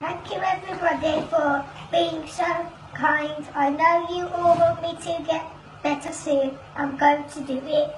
Thank you everybody for being so kind. I know you all want me to get better soon. I'm going to do it.